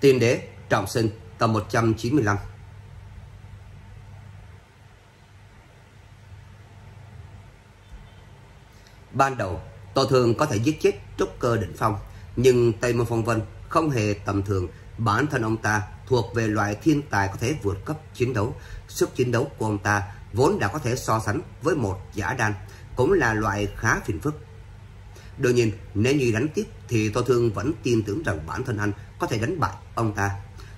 Tiên đế trọng sinh tập 195 Ban đầu, Tô Thường có thể giết chết trúc cơ định phong, nhưng Tây Môn Phong Vân không hề tầm thường. Bản thân ông ta thuộc về loại thiên tài có thể vượt cấp chiến đấu. Sức chiến đấu của ông ta vốn đã có thể so sánh với một giả đan, cũng là loại khá phiền phức. Đương nhiên, nếu như đánh tiếp thì Tô Thương vẫn tin tưởng rằng bản thân anh có thể đánh bại ông ta.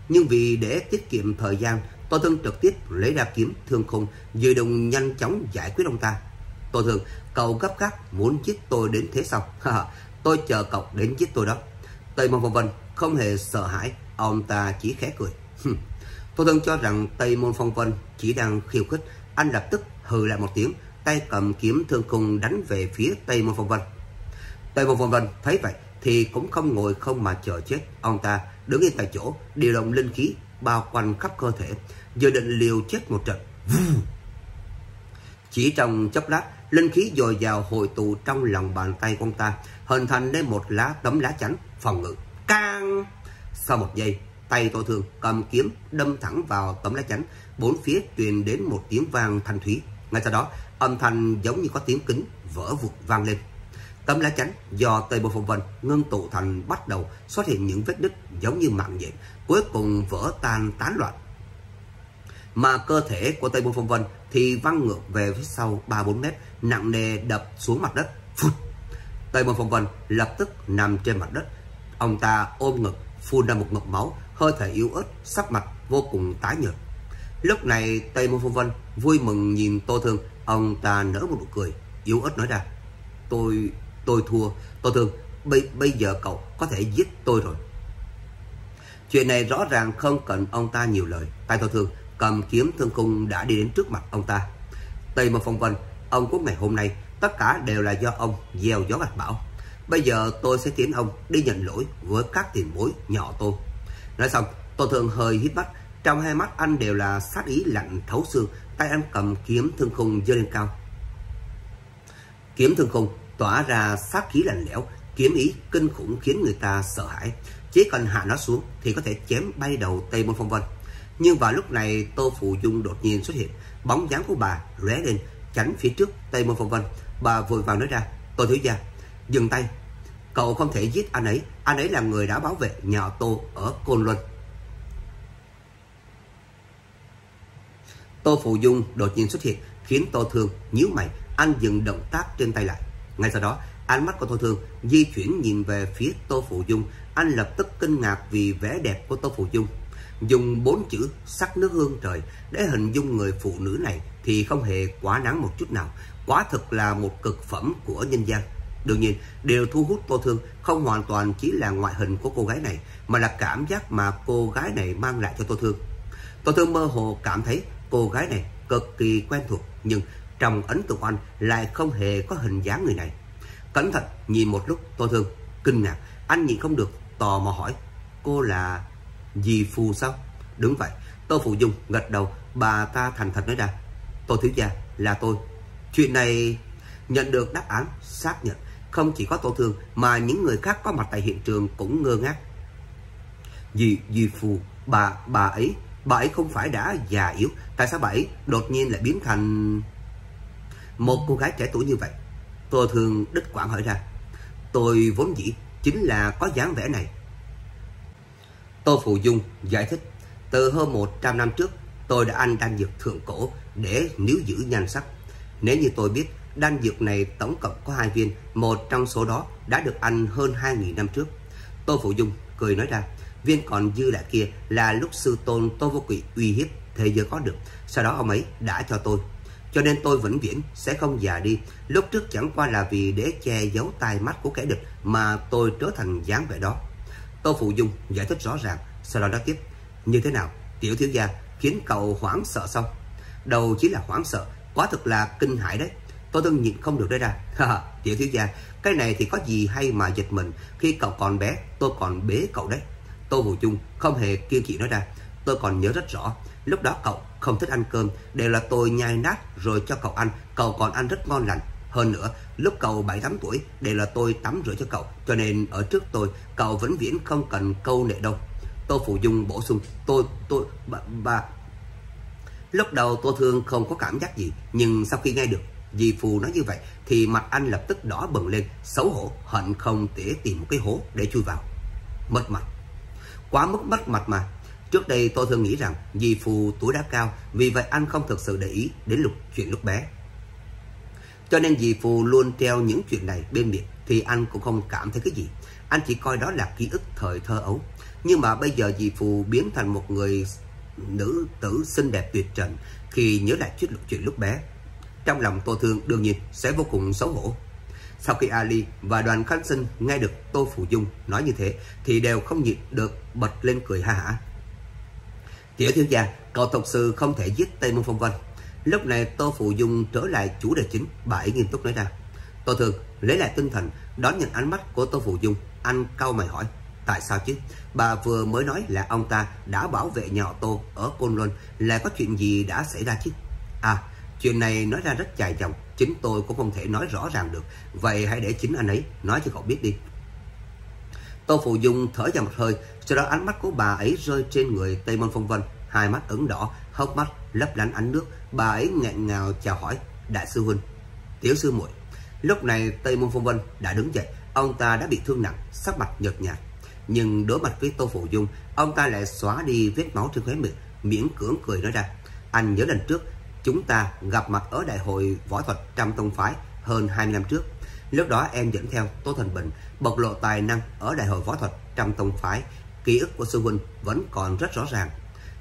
Nhưng vì để tiết kiệm thời gian, Tô Thương trực tiếp lấy ra kiếm thương khung, dự định nhanh chóng giải quyết ông ta. Tô Thương, cậu gấp gáp muốn giết tôi đến thế sao? tôi chờ cậu đến giết tôi đó. Tây Môn Phong Vân không hề sợ hãi, ông ta chỉ khẽ cười. Tô Thương cho rằng Tây Môn Phong Vân chỉ đang khiêu khích, anh lập tức hừ lại một tiếng, tay cầm kiếm thương khung đánh về phía Tây Môn Phong Vân. Tây Môn Phong Vân thấy vậy thì cũng không ngồi không mà chờ chết. Ông ta đứng yên tại chỗ, điều động linh khí bao quanh khắp cơ thể, dự định liều chết một trận. Chỉ trong chốc lát, linh khí dồi dào hội tụ trong lòng bàn tay của ông ta, hình thành nên một lá tấm lá chắn phòng ngự. Cang! Sau một giây, tay tôi Thương cầm kiếm đâm thẳng vào tấm lá chắn, bốn phía truyền đến một tiếng vang thanh thúy. Ngay sau đó, âm thanh giống như có tiếng kính vỡ vụt vang lên. Tấm lá chắn do Tây Bộ Phong Vân ngưng tụ thành bắt đầu xuất hiện những vết đứt giống như mạng nhện, cuối cùng vỡ tan tán loạn. Mà cơ thể của Tây Bộ Phong Vân thì văng ngược về phía sau 3-4 mét, nặng nề đập xuống mặt đất. Phụt! Tây Bộ Phong Vân lập tức nằm trên mặt đất. Ông ta ôm ngực, phun ra một ngụm máu, hơi thở yếu ớt, sắc mặt vô cùng tái nhợt. Lúc này Tây Môn Phong Vân vui mừng nhìn Tô Thương, ông ta nở một nụ cười, yếu ớt nói ra: "Tôi tôi thua, tôi Thương, bây bây giờ cậu có thể giết tôi rồi." Chuyện này rõ ràng không cần ông ta nhiều lời, tay tôi Thương cầm kiếm thương cung đã đi đến trước mặt ông ta. Tây một Phong Vân, ông quốc ngày hôm nay tất cả đều là do ông gieo gió gạch bão. Bây giờ tôi sẽ tiến ông đi nhận lỗi với các tiền bối nhỏ tôi. Nói xong, tôi thường hơi hít mắt, trong hai mắt anh đều là sát ý lạnh thấu xương, tay anh cầm kiếm thương khung giơ lên cao. Kiếm thương khung tỏa ra sát khí lạnh lẽo, kiếm ý kinh khủng khiến người ta sợ hãi. Chỉ cần hạ nó xuống thì có thể chém bay đầu Tây Môn Phong Vân. Nhưng vào lúc này Tô Phụ Dung đột nhiên xuất hiện, bóng dáng của bà lóe lên chắn phía trước Tây Môn Phong Vân. Bà vội vàng nói ra, Tô Thiếu Gia, dừng tay, cậu không thể giết anh ấy, anh ấy là người đã bảo vệ nhà Tô ở Côn Luân. Tô Phụ Dung đột nhiên xuất hiện khiến Tô Thương nhíu mày, anh dừng động tác trên tay lại. Ngay sau đó, ánh mắt của Tô Thương di chuyển nhìn về phía Tô Phụ Dung, anh lập tức kinh ngạc vì vẻ đẹp của Tô Phụ Dung. Dùng bốn chữ sắc nước hương trời để hình dung người phụ nữ này thì không hề quá nắng một chút nào, quá thực là một cực phẩm của nhân gian. Đương nhiên, điều thu hút Tô Thương không hoàn toàn chỉ là ngoại hình của cô gái này, mà là cảm giác mà cô gái này mang lại cho Tô Thương. Tô Thương mơ hồ cảm thấy cô gái này cực kỳ quen thuộc, nhưng trong ấn tượng anh lại không hề có hình dáng người này. Cẩn thận nhìn một lúc Tô Thương kinh ngạc, anh nhìn không được tò mò hỏi, cô là dì Phù sao? Đúng vậy, Tô Phụ Dung gật đầu, bà ta thành thật nói ra, Tô Thiếu Gia là tôi. Chuyện này nhận được đáp án xác nhận, không chỉ có Tô Thương mà những người khác có mặt tại hiện trường cũng ngơ ngác. Dì, dì Phù, bà, bà ấy, bà ấy không phải đã già yếu, tại sao bà ấy đột nhiên lại biến thành một cô gái trẻ tuổi như vậy? tôi thường đứt quãng hỏi ra, tôi vốn dĩ chính là có dáng vẻ này. Tô Phụ Dung giải thích, từ hơn 100 năm trước, tôi đã ăn đan dược thượng cổ để níu giữ nhan sắc. Nếu như tôi biết đan dược này tổng cộng có hai viên, một trong số đó đã được ăn hơn 2.000 năm trước. Tô Phụ Dung cười nói ra, viên còn dư lại kia là lúc sư tôn Tô Vô Kỵ uy hiếp thế giới có được, sau đó ông ấy đã cho tôi. Cho nên tôi vĩnh viễn sẽ không già đi. Lúc trước chẳng qua là vì để che giấu tai mắt của kẻ địch mà tôi trở thành dáng vẻ đó. Tô Phụ Dung giải thích rõ ràng, sau đó nói tiếp. Như thế nào, tiểu thiếu gia khiến cậu hoảng sợ xong? Đầu chỉ là hoảng sợ, quá thực là kinh hãi đấy. Tôi đương nhịn không được đấy ra. tiểu thiếu gia, cái này thì có gì hay mà giật mình. Khi cậu còn bé, tôi còn bế cậu đấy. Tô Phụ Dung không hề kiên kỵ nói ra. Tôi còn nhớ rất rõ, lúc đó cậu không thích ăn cơm, đều là tôi nhai nát rồi cho cậu ăn, cậu còn ăn rất ngon lành. Hơn nữa, lúc cậu 7-8 tuổi, đều là tôi tắm rửa cho cậu, cho nên ở trước tôi, cậu vĩnh viễn không cần câu nệ đâu. Tô Phụ Dung bổ sung, tôi, tôi, bà, bà. Lúc đầu Tô Thương không có cảm giác gì, nhưng sau khi nghe được dì Phù nói như vậy, thì mặt anh lập tức đỏ bừng lên, xấu hổ, hận không thể tìm một cái hố để chui vào. Mất mặt. Quá mức mất mặt mà. Trước đây tôi thường nghĩ rằng dì Phù tuổi đã cao, vì vậy anh không thực sự để ý đến lục chuyện lúc bé. Cho nên dì Phù luôn treo những chuyện này bên miệng thì anh cũng không cảm thấy cái gì. Anh chỉ coi đó là ký ức thời thơ ấu. Nhưng mà bây giờ dì Phù biến thành một người nữ tử xinh đẹp tuyệt trần khi nhớ lại chuyện, chuyện lúc bé. Trong lòng Tô Thương đương nhiên sẽ vô cùng xấu hổ. Sau khi Ali và đoàn khán sinh nghe được Tô Phủ Dung nói như thế thì đều không nhịn được bật lên cười ha hả. Tiểu thiếu gia, cậu thật sự không thể giết Tây Môn Phong Vân. Lúc này Tô Phủ Dung trở lại chủ đề chính, bà ấy nghiêm túc nói ra. Tô Thường lấy lại tinh thần, đón nhận ánh mắt của Tô Phủ Dung, anh cau mày hỏi. Tại sao chứ? Bà vừa mới nói là ông ta đã bảo vệ nhà họ Tô ở Côn Luân là có chuyện gì đã xảy ra chứ? À, chuyện này nói ra rất dài dòng, chính tôi cũng không thể nói rõ ràng được. Vậy hãy để chính anh ấy nói cho cậu biết đi. Tô Phụ Dung thở ra một hơi, sau đó ánh mắt của bà ấy rơi trên người Tây Môn Phong Vân, hai mắt ửng đỏ, hốc mắt lấp lánh ánh nước. Bà ấy nghẹn ngào chào hỏi, đại sư huynh, tiểu sư muội. Lúc này Tây Môn Phong Vân đã đứng dậy, ông ta đã bị thương nặng, sắc mặt nhợt nhạt. Nhưng đối mặt với Tô Phụ Dung, ông ta lại xóa đi vết máu trên khóe miệng, miễn cưỡng cười nói ra. Anh nhớ lần trước, chúng ta gặp mặt ở đại hội võ thuật trăm tông phái hơn 20 năm trước. Lúc đó em dẫn theo Tô Thành Bình bộc lộ tài năng ở đại hội võ thuật trăm tông phái. Ký ức của sư huynh vẫn còn rất rõ ràng.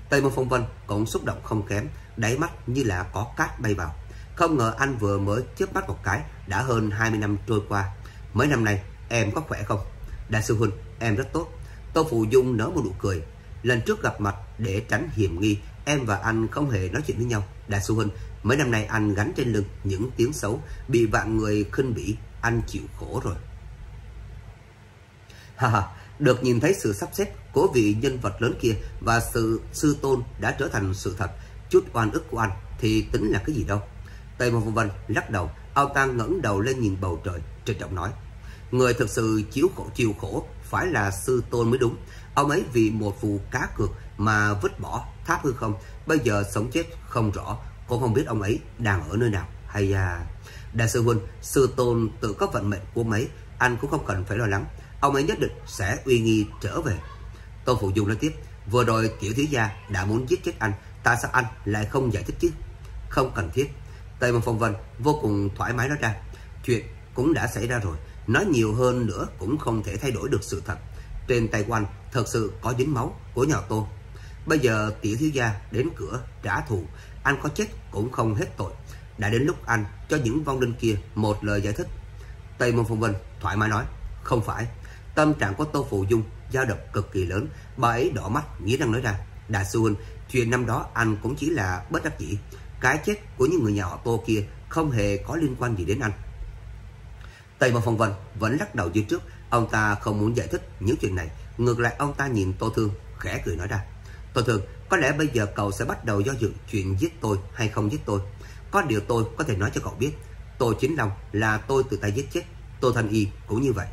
Tây Môn Phong Vân cũng xúc động không kém, đáy mắt như là có cát bay vào. Không ngờ anh vừa mới chớp mắt một cái, đã hơn 20 năm trôi qua. Mấy năm nay, em có khỏe không? Đại sư huynh, em rất tốt. Tô Phụ Dung nở một nụ cười. Lần trước gặp mặt để tránh hiểm nghi, em và anh không hề nói chuyện với nhau. Đại sư huynh, mấy năm nay anh gánh trên lưng những tiếng xấu, bị vạn người khinh bỉ, anh chịu khổ rồi. Ha ha, được nhìn thấy sự sắp xếp của vị nhân vật lớn kia và sự sư tôn đã trở thành sự thật. Chút oan ức của anh thì tính là cái gì đâu. Tề Mộc Vân lắc đầu, ao tang ngẩng đầu lên nhìn bầu trời, trịnh trọng nói. Người thực sự chịu khổ chịu khổ phải là sư tôn mới đúng. Ông ấy vì một vụ cá cược mà vứt bỏ tháp hư không, bây giờ sống chết không rõ, cũng không biết ông ấy đang ở nơi nào. Hay à, đa sư huynh, sư tôn tự có vận mệnh của mấy, anh cũng không cần phải lo lắng. Ông ấy nhất định sẽ uy nghi trở về. Tô Phụ Dung nói tiếp, vừa rồi tiểu thiếu gia đã muốn giết chết anh, tại sao anh lại không giải thích chứ? Không cần thiết. Tây Môn Phong Vân vô cùng thoải mái nói ra, chuyện cũng đã xảy ra rồi, nói nhiều hơn nữa cũng không thể thay đổi được sự thật. Trên tay của anh thật sự có dính máu của nhà Tô. Bây giờ tiểu thiếu gia đến cửa trả thù, anh có chết cũng không hết tội. Đã đến lúc anh cho những vong linh kia một lời giải thích. Tây Môn Phong Vân thoải mái nói, không phải. Tâm trạng của Tô Phụ Dung dao động cực kỳ lớn, bà ấy đỏ mắt nghĩ rằng nói ra, Đại sư huynh, chuyện năm đó anh cũng chỉ là bất đắc dĩ. Cái chết của những người nhà họ Tô kia không hề có liên quan gì đến anh. Tây Môn Phong Vân vẫn lắc đầu như trước, ông ta không muốn giải thích những chuyện này. Ngược lại ông ta nhìn Tô Thương, khẽ cười nói ra. Tô Thương, có lẽ bây giờ cậu sẽ bắt đầu do dự chuyện giết tôi hay không giết tôi. Có điều tôi có thể nói cho cậu biết. tôi Chính lòng là tôi tự tay giết chết. Tô Thanh Y cũng như vậy.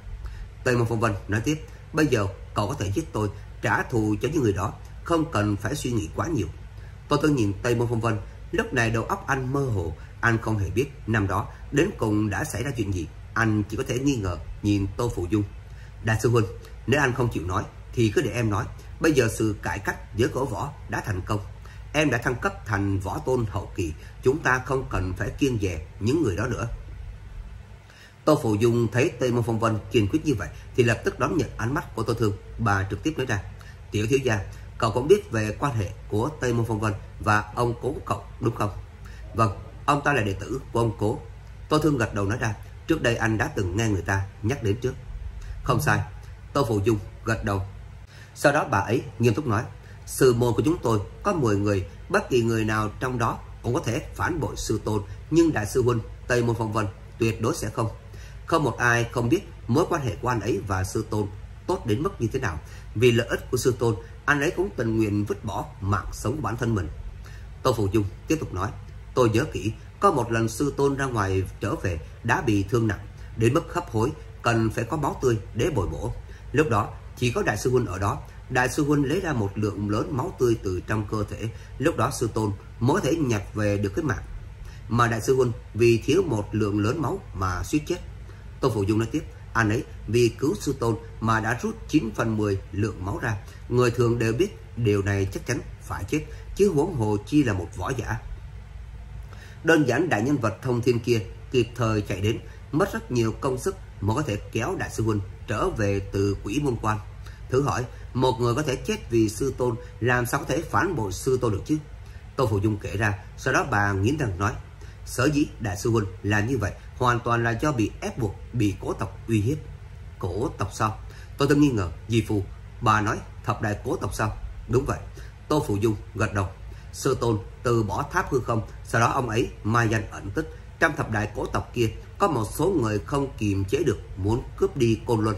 Tây Môn Phong Vân nói tiếp. Bây giờ cậu có thể giết tôi, trả thù cho những người đó. Không cần phải suy nghĩ quá nhiều. tôi tôi nhìn Tây Môn Phong Vân. Lúc này đầu óc anh mơ hồ. Anh không hề biết năm đó đến cùng đã xảy ra chuyện gì. Anh chỉ có thể nghi ngờ nhìn Tô Phụ Dung. Đại sư Huynh, nếu anh không chịu nói thì cứ để em nói. Bây giờ sự cải cách giữa cổ võ đã thành công. Em đã thăng cấp thành võ tôn hậu kỳ. Chúng ta không cần phải kiêng dè những người đó nữa. Tô Phụ Dung thấy Tây Môn Phong Vân kiên quyết như vậy thì lập tức đón nhận ánh mắt của Tô Thương. Bà trực tiếp nói ra, Tiểu thiếu gia, cậu cũng biết về quan hệ của Tây Môn Phong Vân và ông cố của cậu đúng không? Vâng, ông ta là đệ tử của ông cố. Tô Thương gật đầu nói ra, trước đây anh đã từng nghe người ta nhắc đến trước. Không sai, Tô Phụ Dung gật đầu. Sau đó bà ấy nghiêm túc nói, sư môn của chúng tôi có 10 người, bất kỳ người nào trong đó cũng có thể phản bội sư tôn, nhưng đại sư huynh Tây Môn Phong Vân tuyệt đối sẽ không. Không một ai không biết mối quan hệ của anh ấy và sư tôn tốt đến mức như thế nào. Vì lợi ích của sư tôn, anh ấy cũng tình nguyện vứt bỏ mạng sống của bản thân mình. Tô Phụ Dung tiếp tục nói, tôi nhớ kỹ, có một lần sư tôn ra ngoài trở về đã bị thương nặng, đến mức hấp hối, cần phải có máu tươi để bồi bổ. Lúc đó, chỉ có đại sư huynh ở đó, Đại sư Huynh lấy ra một lượng lớn máu tươi từ trong cơ thể. Lúc đó sư tôn mới thể nhặt về được cái mạng. Mà đại sư Huynh vì thiếu một lượng lớn máu mà suýt chết. Tô Phụ Dung nói tiếp, anh ấy vì cứu sư tôn mà đã rút 9 phần 10 lượng máu ra. Người thường đều biết điều này chắc chắn phải chết, chứ huống hồ chi là một võ giả. Đơn giản đại nhân vật thông thiên kia kịp thời chạy đến, mất rất nhiều công sức mới có thể kéo đại sư huynh trở về từ quỷ môn quan. Thử hỏi, một người có thể chết vì sư tôn, làm sao có thể phản bội sư tôn được chứ? Tô Phụ Dung kể ra, sau đó bà nghiến răng nói, sở dĩ đại sư huynh làm như vậy hoàn toàn là do bị ép buộc, bị cổ tộc uy hiếp. Cổ tộc sao? Tôi tâm nghi ngờ, dì phụ, bà nói thập đại cổ tộc sao? Đúng vậy. Tô Phụ Dung gật đầu. Sư tôn từ bỏ tháp hư không, sau đó ông ấy mai danh ẩn tích. Trong thập đại cổ tộc kia, có một số người không kiềm chế được muốn cướp đi Côn Luân.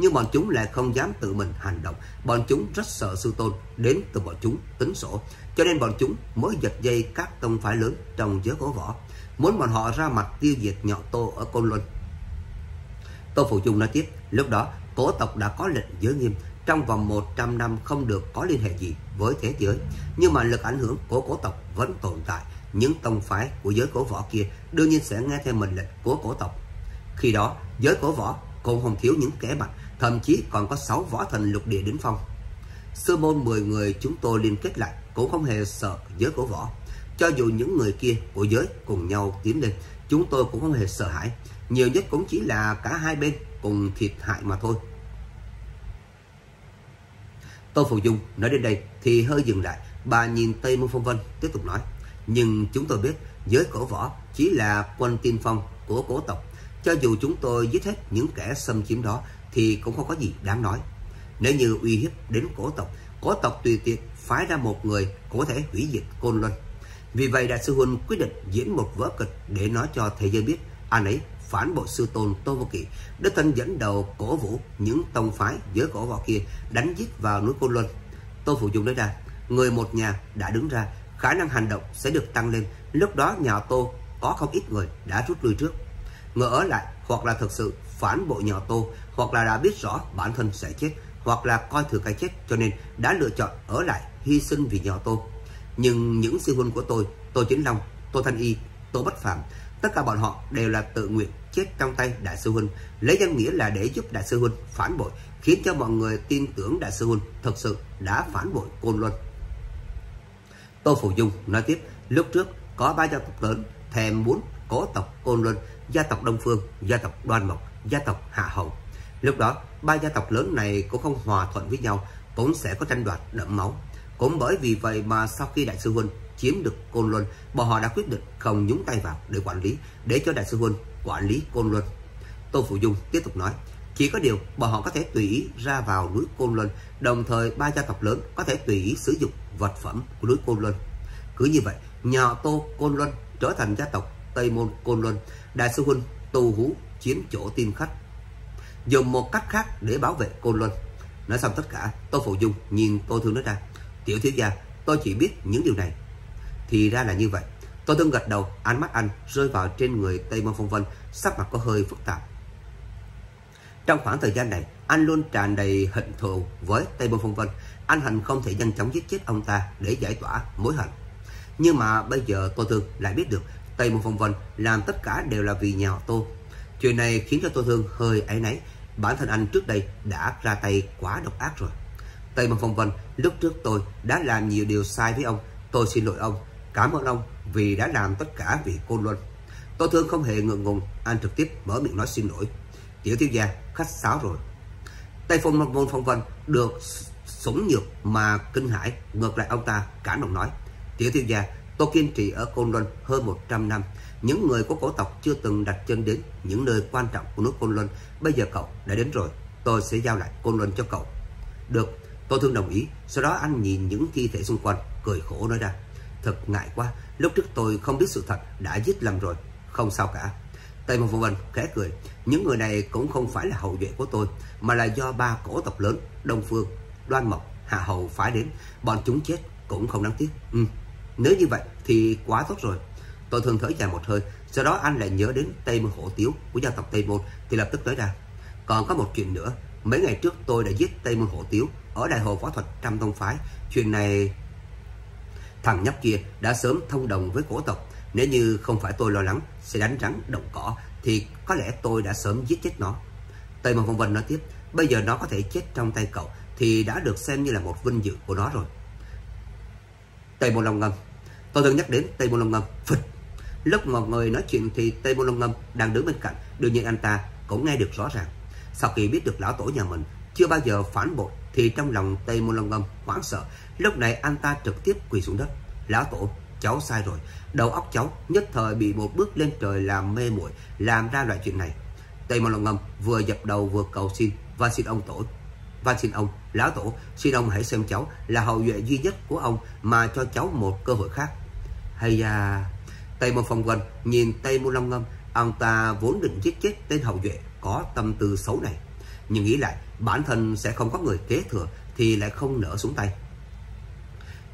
Nhưng bọn chúng lại không dám tự mình hành động. Bọn chúng rất sợ sư tôn đến từ bọn chúng tính sổ. Cho nên bọn chúng mới giật dây các tông phái lớn trong giới cổ võ. Muốn bọn họ ra mặt tiêu diệt nhỏ tô ở Côn Luân. Tô Phụ trung nói tiếp, lúc đó cổ tộc đã có lệnh giới nghiêm trong vòng 100 năm không được có liên hệ gì với thế giới. Nhưng mà lực ảnh hưởng của cổ tộc vẫn tồn tại. Những tông phái của giới cổ võ kia đương nhiên sẽ nghe theo mệnh lệnh của cổ tộc. Khi đó, giới cổ võ cũng không thiếu những kẻ mạnh, thậm chí còn có 6 võ thần lục địa đến phong. Sư môn 10 người chúng tôi liên kết lại cũng không hề sợ giới cổ võ. Cho dù những người kia của giới cùng nhau tiến lên, chúng tôi cũng không hề sợ hãi. Nhiều nhất cũng chỉ là cả hai bên cùng thiệt hại mà thôi. Tô Phụ Dung nói đến đây thì hơi dừng lại. Bà nhìn Tây Môn Phong Vân tiếp tục nói. Nhưng chúng tôi biết giới cổ võ chỉ là quân tiên phong của cổ tộc. Cho dù chúng tôi giết hết những kẻ xâm chiếm đó thì cũng không có gì đáng nói. Nếu như uy hiếp đến cổ tộc, cổ tộc tùy tiện phái ra một người có thể hủy diệt Côn Luân. Vì vậy Đại sư Huân quyết định diễn một vở kịch để nói cho thế giới biết anh ấy phản bội sư tôn Tô Vô Kỵ, đích thân dẫn đầu cổ vũ những tông phái giới cổ võ kia đánh giết vào núi Côn Luân. Tô Phụ Dung nói ra, người một nhà đã đứng ra, khả năng hành động sẽ được tăng lên. Lúc đó nhà Tô có không ít người đã rút lui trước. ngỡ ở lại hoặc là thực sự phản bội nhà Tô, hoặc là đã biết rõ bản thân sẽ chết, hoặc là coi thường cái chết cho nên đã lựa chọn ở lại hy sinh vì nhà Tô. Nhưng những sư huynh của tôi, Tô Chính Long, Tô Thanh Y, Tô Bất Phạm, tất cả bọn họ đều là tự nguyện chết trong tay đại sư huynh, lấy danh nghĩa là để giúp đại sư huynh phản bội, khiến cho mọi người tin tưởng đại sư huynh thật sự đã phản bội Côn Luân. Tô Phủ Dung nói tiếp, lúc trước có ba gia tộc lớn thèm muốn cố tộc Côn Luân, gia tộc Đông Phương, gia tộc Đoan Mộc, gia tộc Hạ Hầu. Lúc đó, ba gia tộc lớn này cũng không hòa thuận với nhau, cũng sẽ có tranh đoạt đẫm máu. Cũng bởi vì vậy mà sau khi đại sư huynh chiếm được Côn Luân, bọn họ đã quyết định không nhúng tay vào để quản lý, để cho đại sư huynh quản lý Côn Luân. Tô Phụ Dung tiếp tục nói, chỉ có điều bọn họ có thể tùy ý ra vào núi Côn Luân, đồng thời ba gia tộc lớn có thể tùy ý sử dụng vật phẩm của núi Côn Luân. Cứ như vậy, nhà Tô Côn Luân trở thành gia tộc Tây Môn Côn Luân, đại sư huynh tu hú chiếm chỗ tiên khách. Dùng một cách khác để bảo vệ Côn Luân. Nói xong tất cả, Tô Phụ Dung nhìn Tô Thương nói ra, tiểu thiếu gia, tôi chỉ biết những điều này. Thì ra là như vậy. Tô Thương gật đầu, ánh mắt anh rơi vào trên người Tây Môn Phong Vân, sắc mặt có hơi phức tạp. Trong khoảng thời gian này, anh luôn tràn đầy hận thù với Tây Môn Phong Vân. Anh hận không thể nhanh chóng giết chết ông ta để giải tỏa mối hận. Nhưng mà bây giờ Tô Thương lại biết được Tây Môn Phong Vân làm tất cả đều là vì nhà Tô. Chuyện này khiến cho tôi Thương hơi ấy nấy Bản thân anh trước đây đã ra tay quá độc ác rồi. Tây Môn Phong Vân, lúc trước tôi đã làm nhiều điều sai với ông. Tôi xin lỗi ông. Cảm ơn ông vì đã làm tất cả vì Côn Luân. Tô Thương không hề ngượng ngùng, anh trực tiếp mở miệng nói xin lỗi. Tiểu thiếu gia, khách sáo rồi. Tây Phong Môn Phong Vân được sủng nhược mà kinh hãi, ngược lại ông ta cảm động nói. Tiểu thiếu gia, tôi kiên trì ở Côn Luân hơn 100 năm. Những người của cổ tộc chưa từng đặt chân đến những nơi quan trọng của nước Côn Luân. Bây giờ cậu đã đến rồi, tôi sẽ giao lại Côn Luân cho cậu. Được, tôi thương đồng ý. Sau đó anh nhìn những thi thể xung quanh, cười khổ nói ra. Thật ngại quá, lúc trước tôi không biết sự thật, đã giết lầm rồi. Không sao cả. Tây Môn Phong Vân khẽ cười. Những người này cũng không phải là hậu duệ của tôi, mà là do ba cổ tộc lớn, Đông Phương, Đoan Mộc, Hạ Hầu phải đến. Bọn chúng chết cũng không đáng tiếc. Ừ, nếu như vậy thì quá tốt rồi. Tôi thường thở dài một hơi, sau đó anh lại nhớ đến Tây Môn Hổ Tiếu của gia tộc Tây Môn thì lập tức tới ra. Còn có một chuyện nữa, mấy ngày trước tôi đã giết Tây Môn Hổ Tiếu, ở đại hội võ thuật trăm tông phái. Chuyện này thằng nhóc kia đã sớm thông đồng với cổ tộc. Nếu như không phải tôi lo lắng sẽ đánh rắn động cỏ thì có lẽ tôi đã sớm giết chết nó. Tây Môn Phong Vân nói tiếp, bây giờ nó có thể chết trong tay cậu thì đã được xem như là một vinh dự của nó rồi. Tây Môn Long Ngâm Tôi thường nhắc đến Tây Môn Long Ngâm Phịch Lúc mọi người nói chuyện thì Tây Môn Long Ngâm đang đứng bên cạnh. Đương nhiên anh ta cũng nghe được rõ ràng. Sau khi biết được lão tổ nhà mình Chưa bao giờ phản bội Thì trong lòng Tây Môn Long Ngâm hoảng sợ. Lúc này anh ta trực tiếp quỳ xuống đất. Lão tổ cháu sai rồi. Đầu óc cháu nhất thời bị một bước lên trời làm mê muội Làm ra loại chuyện này. Tây Môn Long Ngâm vừa dập đầu vừa cầu xin Và xin ông tổ Và xin ông, lão tổ Xin ông hãy xem cháu là hậu duệ duy nhất của ông Mà cho cháu một cơ hội khác. Hay à Tây Môn Phong Quanh nhìn Tây Môn Long Ngâm, Ông ta vốn định giết chết tên hậu duệ Có tâm tư xấu này. Nhưng nghĩ lại, bản thân sẽ không có người kế thừa Thì lại không nỡ xuống tay.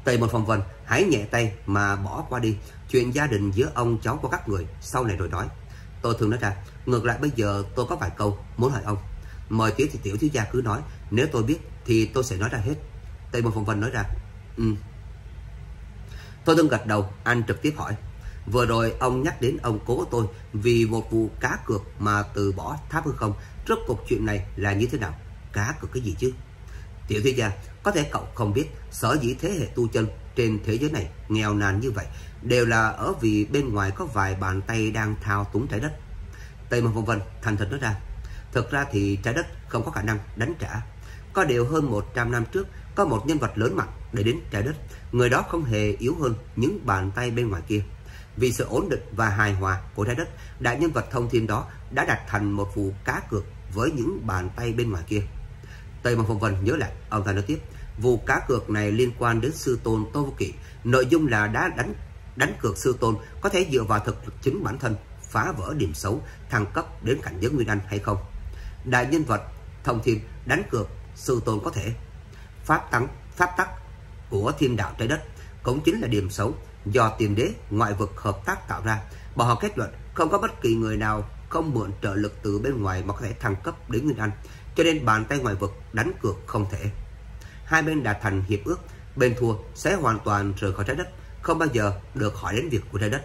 Tây Môn Phong Vân hãy nhẹ tay mà bỏ qua đi. Chuyện gia đình giữa ông cháu của các người Sau này rồi nói. Tôi thường nói ra, Ngược lại bây giờ tôi có vài câu muốn hỏi ông. Mời tiểu thì tiểu thiếu gia cứ nói, Nếu tôi biết thì tôi sẽ nói ra hết. Tây Môn Phong Vân nói ra Ừ. Tôi từng gật đầu, Anh trực tiếp hỏi Vừa rồi ông nhắc đến ông cố tôi Vì một vụ cá cược mà từ bỏ tháp hư không. Rốt cuộc chuyện này là như thế nào? Cá cược cái gì chứ? Tiểu thế gia Có thể cậu không biết, Sở dĩ thế hệ tu chân trên thế giới này nghèo nàn như vậy Đều là ở vì bên ngoài có vài bàn tay đang thao túng trái đất. Tây Môn Phong Vân, thành thật nói ra, Thực ra thì trái đất không có khả năng đánh trả. Có điều hơn 100 năm trước, Có một nhân vật lớn mặt để đến trái đất. Người đó không hề yếu hơn những bàn tay bên ngoài kia. Vì sự ổn định và hài hòa của trái đất Đại nhân vật thông thiên đó đã đặt thành một vụ cá cược với những bàn tay bên ngoài kia. Tây Môn Phong Vân nhớ lại Ông ta nói tiếp Vụ cá cược này liên quan đến sư tôn Tô Vô Kỵ. Nội dung là đã đánh đánh cược sư tôn có thể dựa vào thực lực chính bản thân phá vỡ điểm xấu, thăng cấp đến cảnh giới Nguyên Anh hay không. Đại nhân vật thông thiên đánh cược sư tôn có thể. Pháp tắc pháp tắc của thiên đạo trái đất cũng chính là điểm xấu do tiền đế ngoại vực hợp tác tạo ra. Bọn họ kết luận không có bất kỳ người nào không mượn trợ lực từ bên ngoài mà có thể thăng cấp đến Nguyên Anh, cho nên bàn tay ngoại vực đánh cược không thể. Hai bên đạt thành hiệp ước, bên thua sẽ hoàn toàn rời khỏi trái đất, không bao giờ được hỏi đến việc của trái đất.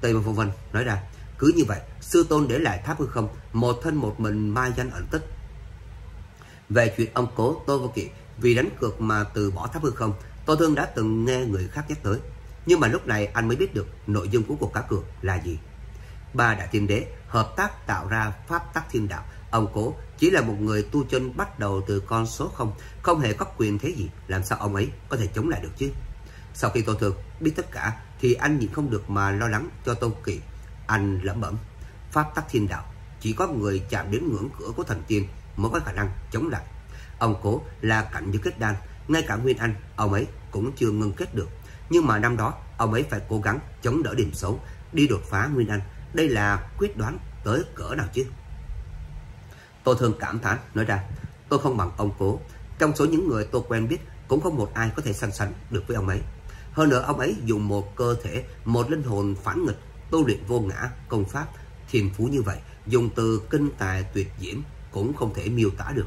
Tây Môn Phong Vân nói ra, cứ như vậy, sư tôn để lại tháp hư không, một thân một mình mai danh ẩn tích. Về chuyện ông cố Tô Vô Kỵ vì đánh cược mà từ bỏ tháp hư không, Tô Thương đã từng nghe người khác nhắc tới. Nhưng mà lúc này anh mới biết được nội dung của cuộc cá cược là gì. Ba đại thiên đế hợp tác tạo ra pháp tắc thiên đạo. Ông cố chỉ là một người tu chân bắt đầu từ con số không, không hề có quyền thế gì, làm sao ông ấy có thể chống lại được chứ? Sau khi Tô Thương biết tất cả thì anh nhịn không được mà lo lắng cho Tô Kỳ. Anh lẩm bẩm, pháp tắc thiên đạo, chỉ có người chạm đến ngưỡng cửa của thần tiên mới có khả năng chống lại. Ông cố là cảnh giới kết đan, ngay cả Nguyên Anh, ông ấy cũng chưa ngưng kết được. Nhưng mà năm đó, ông ấy phải cố gắng chống đỡ điểm xấu, đi đột phá Nguyên Anh. Đây là quyết đoán tới cỡ nào chứ? Tôi thường cảm thán nói ra, tôi không bằng ông cố. Trong số những người tôi quen biết, cũng không một ai có thể sanh sánh được với ông ấy. Hơn nữa ông ấy dùng một cơ thể, một linh hồn phản nghịch, tu luyện vô ngã, công pháp, thiền phú như vậy, dùng từ kinh tài tuyệt diễm cũng không thể miêu tả được.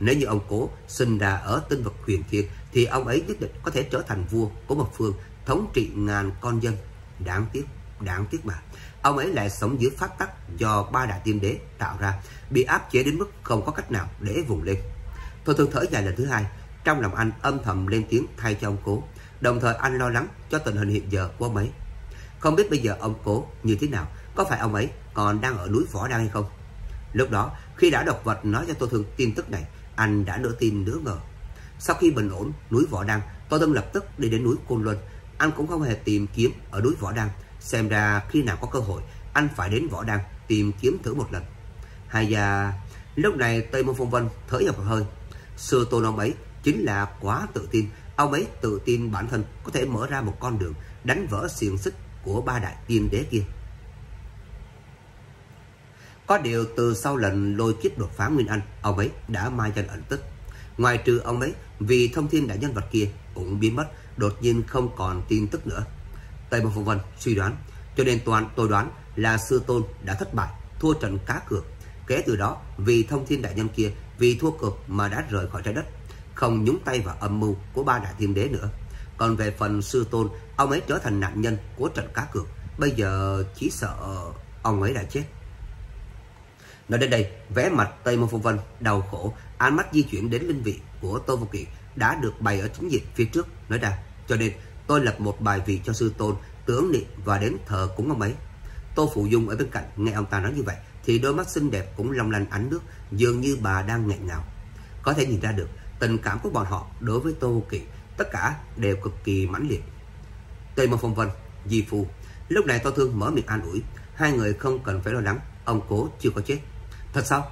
Nếu như ông cố sinh ra ở tinh vực huyền thiên thì ông ấy nhất định có thể trở thành vua của một phương, thống trị ngàn con dân. Đáng tiếc, đáng tiếc mà. Ông ấy lại sống dưới pháp tắc do ba đại tiên đế tạo ra, bị áp chế đến mức không có cách nào để vùng lên. Thôi thường thở dài lần thứ hai, trong lòng anh âm thầm lên tiếng thay cho ông cố. Đồng thời anh lo lắng cho tình hình hiện giờ của ông ấy. Không biết bây giờ ông cố như thế nào, có phải ông ấy còn đang ở núi Võ Đăng hay không? Lúc đó, khi đã đọc vật nói cho tôi Thương tin tức này, anh đã nửa tin nửa ngờ. Sau khi bình ổn núi Võ Đăng, Tô Thương lập tức đi đến núi Côn Luân. Anh cũng không hề tìm kiếm ở núi Võ Đăng. Xem ra khi nào có cơ hội, anh phải đến Võ Đăng tìm kiếm thử một lần. Hay da, lúc này Tây Môn Phong Vân thở vào một hơi. Sư tôn ông ấy chính là quá tự tin. Ông ấy tự tin bản thân có thể mở ra một con đường đánh vỡ xiềng xích của ba đại tiên đế kia. Có điều từ sau lần lôi kiếp đột phá Nguyên Anh, ông ấy đã mai danh ẩn tích. Ngoài trừ ông ấy, vì thông thiên đại nhân vật kia cũng biến mất, đột nhiên không còn tin tức nữa. Tây một Phong Vân suy đoán, cho nên toàn tôi đoán là sư tôn đã thất bại, thua trận cá cược. Kể từ đó, vì thông thiên đại nhân kia, vì thua cược mà đã rời khỏi trái đất. không nhúng tay vào âm mưu của ba đại thiên đế nữa. Còn về phần sư tôn, ông ấy trở thành nạn nhân của trận cá cược. Bây giờ chỉ sợ ông ấy đã chết. Nói đến đây, vẽ mặt Tây Môn Phong Vân đau khổ, ánh mắt di chuyển đến linh vị của Tô Vô Kỵ đã được bày ở chính diện phía trước, nói ra. Cho nên tôi lập một bài vị cho sư tôn, tưởng niệm và đến thờ cúng ông ấy. Tô Phụ Dung ở bên cạnh nghe ông ta nói như vậy thì đôi mắt xinh đẹp cũng long lanh ánh nước, dường như bà đang nghẹn ngào. Có thể nhìn ra được tình cảm của bọn họ đối với Tô Vô Kỵ, tất cả đều cực kỳ mãnh liệt. Tây Môn Phong Vân, Di Phu, lúc này Tô Thương mở miệng an ủi, hai người không cần phải lo lắng, ông cố chưa có chết. Thật sao?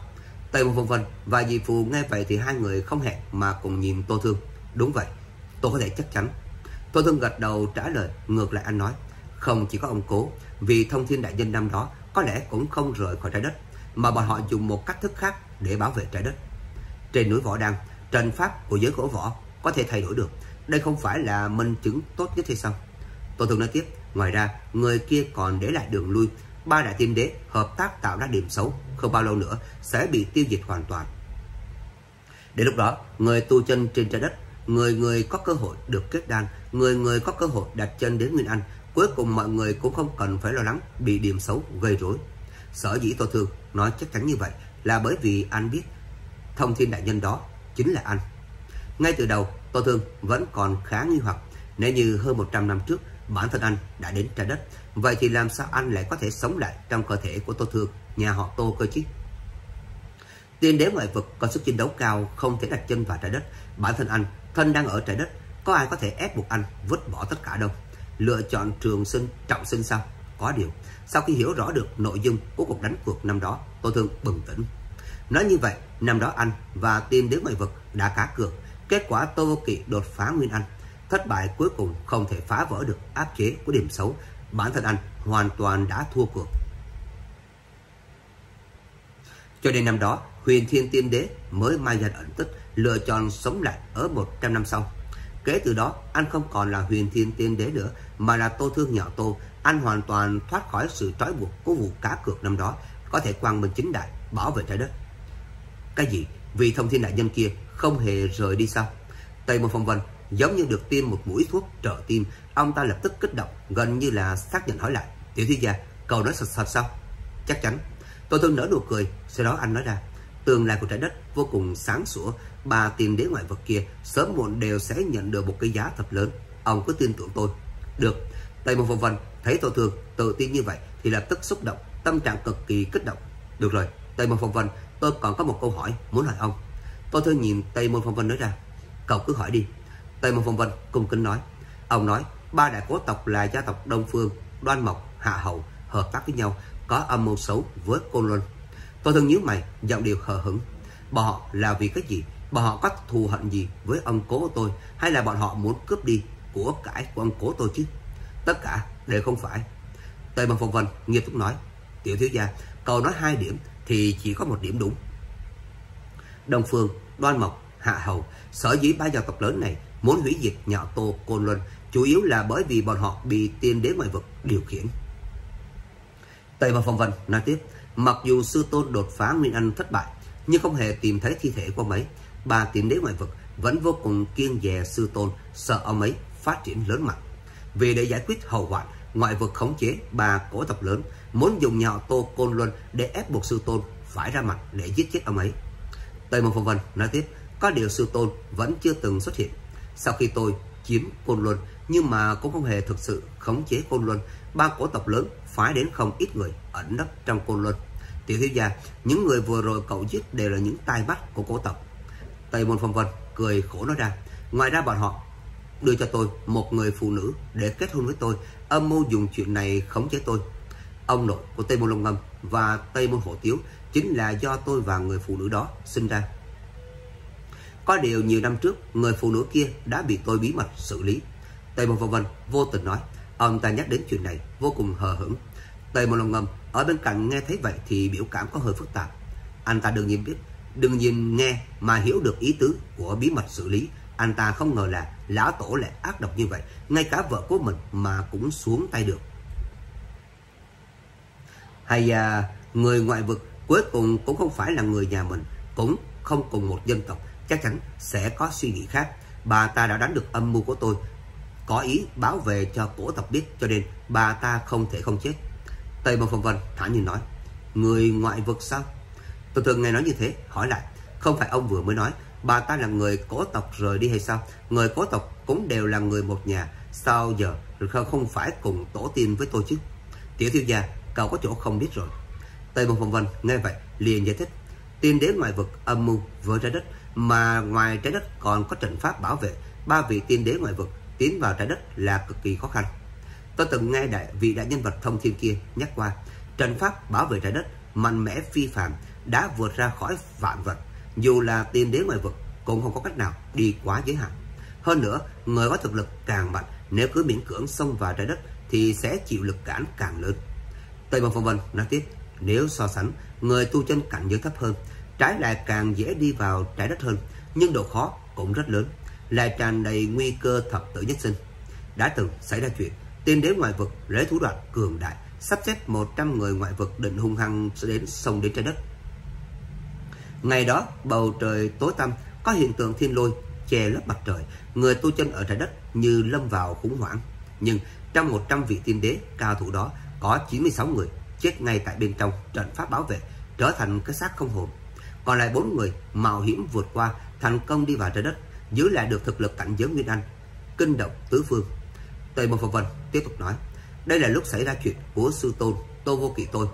Tây Môn Phong Vân và dì Phù nghe vậy thì hai người không hẹn mà cùng nhìn Tô Thương. Đúng vậy, tôi có thể chắc chắn. Tô Thương gật đầu trả lời, ngược lại anh nói, không chỉ có ông cố, vì thông thiên đại nhân năm đó có lẽ cũng không rời khỏi trái đất, mà bọn họ dùng một cách thức khác để bảo vệ trái đất. Trên núi Võ Đăng, trận pháp của giới cổ võ có thể thay đổi được. Đây không phải là minh chứng tốt nhất hay sao? Tô Thương nói tiếp, ngoài ra, người kia còn để lại đường lui. Ba đại tiên đế hợp tác tạo ra điểm xấu, không bao lâu nữa sẽ bị tiêu diệt hoàn toàn. Đến lúc đó, người tu chân trên trái đất, người người có cơ hội được kết đan, người người có cơ hội đặt chân đến Nguyên Anh, cuối cùng mọi người cũng không cần phải lo lắng bị điểm xấu gây rối. Sở dĩ Tô Thương nói chắc chắn như vậy là bởi vì anh biết thông thiên đại nhân đó chính là anh. Ngay từ đầu, Tô Thương vẫn còn khá nghi hoặc nếu như hơn 100 năm trước bản thân anh đã đến trái đất, vậy thì làm sao anh lại có thể sống lại trong cơ thể của Tô Thương, nhà họ Tô cơ chứ? Tiên đế ngoại vực có sức chiến đấu cao không thể đặt chân vào trái đất, bản thân anh thân đang ở trái đất, có ai có thể ép buộc anh vứt bỏ tất cả đâu? Lựa chọn trường sinh trọng sinh sao? Có điều, sau khi hiểu rõ được nội dung của cuộc đánh cuộc năm đó, Tô Thương bừng tỉnh. Nói như vậy, năm đó anh và tiên đế ngoại vực đã cá cược. Kết quả Tô Vô Kỵ đột phá Nguyên Anh. Thất bại cuối cùng không thể phá vỡ được áp chế của điểm xấu. Bản thân anh hoàn toàn đã thua cuộc. Cho nên năm đó, huyền thiên tiên đế mới mai dần ẩn tích, lựa chọn sống lại ở 100 năm sau. Kể từ đó, anh không còn là huyền thiên tiên đế nữa, mà là tô thương nhỏ tô. Anh hoàn toàn thoát khỏi sự trói buộc của vụ cá cược năm đó, có thể quang minh chính đại, bảo vệ trái đất. Cái gì? Vì thông thiên đại nhân kia không hề rời đi sao? Tây một Phong Vân giống như được tiêm một mũi thuốc trợ tim, ông ta lập tức kích động, gần như là xác nhận hỏi lại. Tiểu thư gia, cầu nói thật thật sao? Chắc chắn. Tôi thương nở nụ cười, sau đó anh nói ra. Tương lai của trái đất vô cùng sáng sủa, bà tìm đế ngoại vật kia sớm muộn đều sẽ nhận được một cái giá thật lớn. Ông cứ tin tưởng tôi. Được. Tây Môn Phong Vân thấy tôi thương tự tin như vậy thì lập tức xúc động, tâm trạng cực kỳ kích động. Được rồi, Tây Môn Phong Vân tôi còn có một câu hỏi muốn hỏi ông. Tôi thương nhìn Tây Môn Phong Vân nói ra. Cậu cứ hỏi đi. Tây Môn Phong Vân cung kính nói. Ông nói ba đại cố tộc là gia tộc Đông Phương, Đoan Mộc, Hạ Hậu hợp tác với nhau có âm mưu xấu với Côn Luân. Tôi thân nhíu mày, giọng điệu hờ hững. Bọn họ là vì cái gì? Bọn họ có thù hận gì với ông cố của tôi hay là bọn họ muốn cướp đi của cải của ông cố tôi chứ? Tất cả đều không phải. Tây Môn Phong Vân nghiêm túc nói. Tiểu thiếu gia, cậu nói hai điểm thì chỉ có một điểm đúng. Đông Phương, Đoan Mộc, Hạ Hầu, sở dĩ ba gia tộc lớn này muốn hủy diệt nhà Tô Côn Luân chủ yếu là bởi vì bọn họ bị tiên đế ngoại vực điều khiển. Tây Vào Phong Vân nói tiếp, mặc dù sư tôn đột phá Nguyên Anh thất bại, nhưng không hề tìm thấy thi thể của mấy bà Ba tiên đế ngoại vực vẫn vô cùng kiên dè sư tôn, sợ ông ấy phát triển lớn mạnh. Vì để giải quyết hậu hoạn, ngoại vực khống chế ba cổ tộc lớn, muốn dùng nhà Tô Côn Luân để ép buộc sư tôn phải ra mặt để giết chết ông ấy. Tây Môn Phong Vân nói tiếp, có điều sư tôn vẫn chưa từng xuất hiện. Sau khi tôi chiếm Côn Luân, nhưng mà cũng không hề thực sự khống chế Côn Luân, ba cổ tộc lớn phái đến không ít người ẩn nấp trong Côn Luân. Tiểu thiếu gia, những người vừa rồi cậu giết đều là những tai mắt của cổ tộc. Tây Môn Phong Vân cười khổ nói ra, ngoài ra bọn họ đưa cho tôi một người phụ nữ để kết hôn với tôi, âm mưu dùng chuyện này khống chế tôi. Ông nội của Tây Môn Long Ngâm và Tây Môn Hổ Tiếu chính là do tôi và người phụ nữ đó sinh ra. Có điều nhiều năm trước, người phụ nữ kia đã bị tôi bí mật xử lý. Tề Môn Phong Vân vô tình nói, ông ta nhắc đến chuyện này vô cùng hờ hững. Tề Môn Long Ngầm ở bên cạnh nghe thấy vậy thì biểu cảm có hơi phức tạp. Anh ta đương nhiên biết, đương nhiên nghe mà hiểu được ý tứ của bí mật xử lý. Anh ta không ngờ là lão tổ lại ác độc như vậy, ngay cả vợ của mình mà cũng xuống tay được. Hay à, người ngoại vực cuối cùng cũng không phải là người nhà mình, cũng không cùng một dân tộc, chắc chắn sẽ có suy nghĩ khác. Bà ta đã đánh được âm mưu của tôi, có ý báo về cho cổ tộc biết cho nên bà ta không thể không chết. Tây Môn Phong Vân thản nhiên nói, người ngoại vực sao? Tôi thường nghe nói như thế, hỏi lại, không phải ông vừa mới nói bà ta là người cổ tộc rời đi hay sao? Người cổ tộc cũng đều là người một nhà, sao giờ không phải cùng tổ tiên với tôi chứ? Tiểu thiếu gia, cậu có chỗ không biết rồi. Tây Môn Phong Vân nghe vậy liền giải thích, tiên đế ngoại vực âm mưu với trái đất mà ngoài trái đất còn có trận pháp bảo vệ ba vị tiên đế ngoại vực tiến vào trái đất là cực kỳ khó khăn. Tôi từng nghe đại vị đại nhân vật thông thiên kia nhắc qua, trận pháp bảo vệ trái đất mạnh mẽ phi phạm đã vượt ra khỏi vạn vật, dù là tiên đế ngoại vực cũng không có cách nào đi quá giới hạn. Hơn nữa, người có thực lực càng mạnh, nếu cứ miễn cưỡng xông vào trái đất thì sẽ chịu lực cản càng lớn. Tây bằng Phong Vân nói tiếp, nếu so sánh, người tu chân cảnh giới thấp hơn, trái lại càng dễ đi vào trái đất hơn, nhưng độ khó cũng rất lớn, lại tràn đầy nguy cơ thập tử nhất sinh. Đã từng xảy ra chuyện, tiên đế ngoại vực lấy thủ đoạn cường đại, sắp xếp 100 người ngoại vực định hung hăng đến sông đến trái đất. Ngày đó, bầu trời tối tăm, có hiện tượng thiên lôi che lấp mặt trời, người tu chân ở trái đất như lâm vào khủng hoảng. Nhưng trong 100 vị tiên đế cao thủ đó, có 96 người chết ngay tại bên trong trận pháp bảo vệ, trở thành cái xác không hồn. Còn lại bốn người mạo hiểm vượt qua, thành công đi vào trái đất, giữ lại được thực lực cảnh giới Nguyên Anh, kinh động tứ phương. tề một phật Vân tiếp tục nói, đây là lúc xảy ra chuyện của sư tôn Tô Vô Kỵ tôi.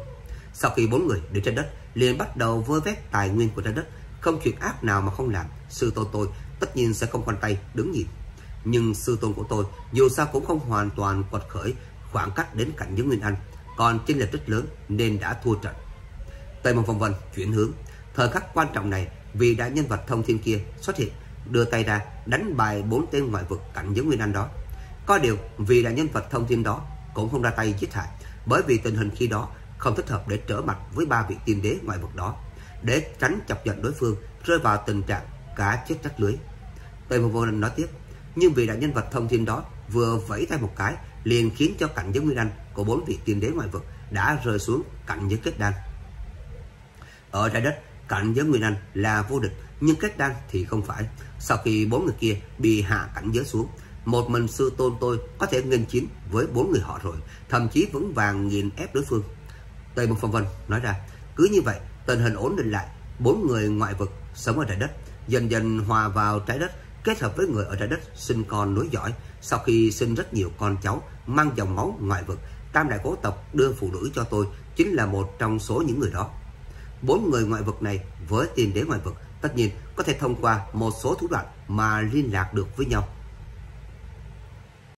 Sau khi bốn người đến trái đất, liền bắt đầu vơ vét tài nguyên của trái đất, không chuyện ác nào mà không làm. Sư tôn tôi tất nhiên sẽ không quan tay đứng nhìn. Nhưng sư tôn của tôi dù sao cũng không hoàn toàn quật khởi khoảng cách đến cảnh giới Nguyên Anh, còn chênh lệch rất lớn nên đã thua trận. Tây Môn Phong Vân chuyển hướng, thời khắc quan trọng này vì đại nhân vật thông thiên kia xuất hiện, đưa tay ra đánh bại bốn tên ngoại vực cảnh giới Nguyên Anh đó. Có điều vì đại nhân vật thông thiên đó cũng không ra tay giết hại, bởi vì tình hình khi đó không thích hợp để trở mặt với ba vị tiên đế ngoại vực đó, để tránh chọc giận đối phương rơi vào tình trạng cá chết rách lưới. Tây Môn Phong vân nói tiếp, nhưng vì đại nhân vật thông thiên đó vừa vẫy tay một cái liền khiến cho cảnh giới Nguyên Anh của bốn vị tiên đế ngoại vực đã rơi xuống cảnh giới kết đan. Ở trái đất, cảnh giới Nguyên Anh là vô địch, nhưng kết đan thì không phải. Sau khi bốn người kia bị hạ cảnh giới xuống, một mình sư tôn tôi có thể nghênh chiến với bốn người họ rồi, thậm chí vững vàng nghiền ép đối phương. Tây một Phong Vân nói ra, cứ như vậy, tình hình ổn định lại, bốn người ngoại vực sống ở trái đất, dần dần hòa vào trái đất, kết hợp với người ở trái đất sinh con nối dõi. Sau khi sinh rất nhiều con cháu mang dòng máu ngoại vực, Tam đại cố tộc đưa phụ nữ cho tôi chính là một trong số những người đó. Bốn người ngoại vực này với tiền đế ngoại vực tất nhiên có thể thông qua một số thủ đoạn mà liên lạc được với nhau.